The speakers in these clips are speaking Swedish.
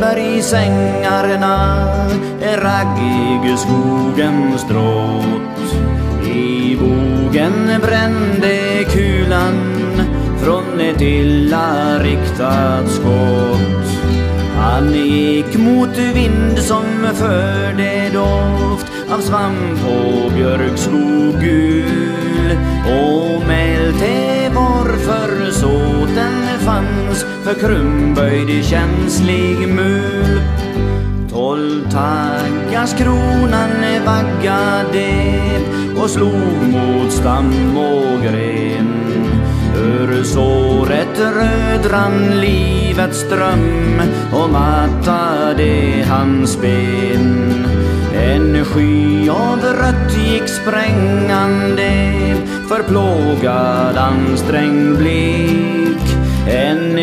bergsängarna är raggig skogens stråt. I bogen brände kulan från ett illa riktat skott. Han gick mot vind som förde doft av svamp och björkskog gul och mälte fanns för krumböjd känslig mul. Tolvtaggars kronan vaggade och slog mot stam och gren. Ur såret röd rann livets ström och mattade hans ben. En sky av rött gick sprängande förplågad ansträngd blev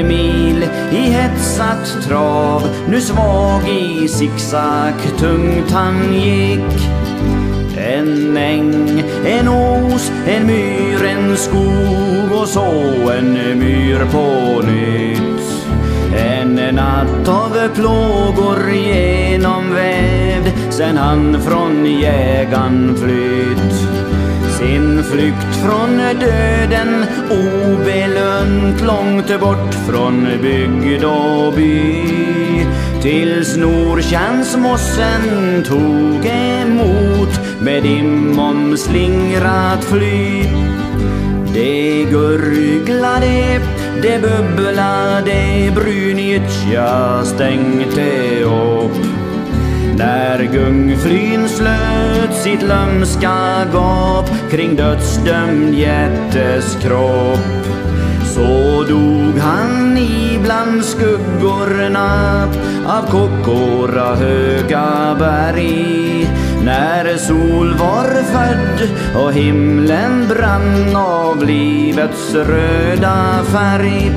Mil i hetsat trav, nu svag i zigzag tungt han gick. En äng, en ås, en myr, en skog och så en myr på nytt. En natt av plågor genomvävd sen han från jägan flytt. Sin flykt från döden obelönt långt bort från bygd och by tills Nortjärnsmossen tog emot med imomslingrat fly. Det gurglade, det bubblade, Brynitja stängte upp. När gungflyn slöt sitt lömska gap kring dödsdömd jättes kropp så dog han ibland skuggorna av Kokora höga berg när sol var född och himlen brann av livets röda färg.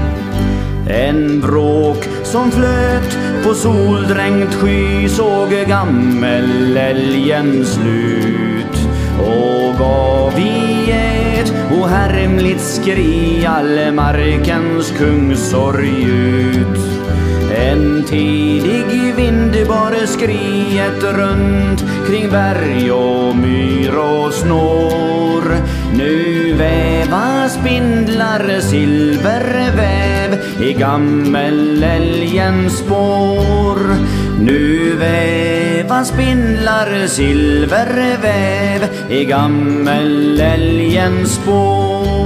En vråk som flöt på soldränkt sky såg gammelälgen slut och gav i ett ohärmligt skri all markens kungssorg ut. En tidig vind bar skriet runt kring berg och myr och snår. Nu väl spindlar silverväv i gammelälgens spår. Nu väva spindlar silverväv i gammelälgens spår.